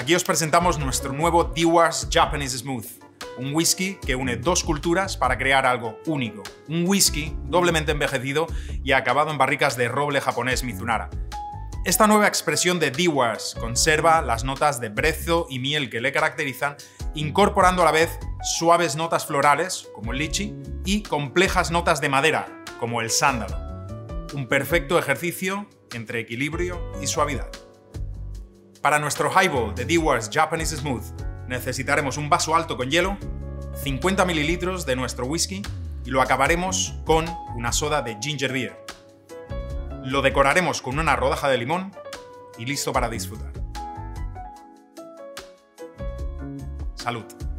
Aquí os presentamos nuestro nuevo Dewar's Japanese Smooth, un whisky que une dos culturas para crear algo único. Un whisky doblemente envejecido y acabado en barricas de roble japonés Mizunara. Esta nueva expresión de Dewar's conserva las notas de brezo y miel que le caracterizan, incorporando a la vez suaves notas florales, como el lichi, y complejas notas de madera, como el sándalo. Un perfecto ejercicio entre equilibrio y suavidad. Para nuestro highball de Dewar's Japanese Smooth necesitaremos un vaso alto con hielo, 50 mililitros de nuestro whisky y lo acabaremos con una soda de ginger beer. Lo decoraremos con una rodaja de limón y listo para disfrutar. Salud.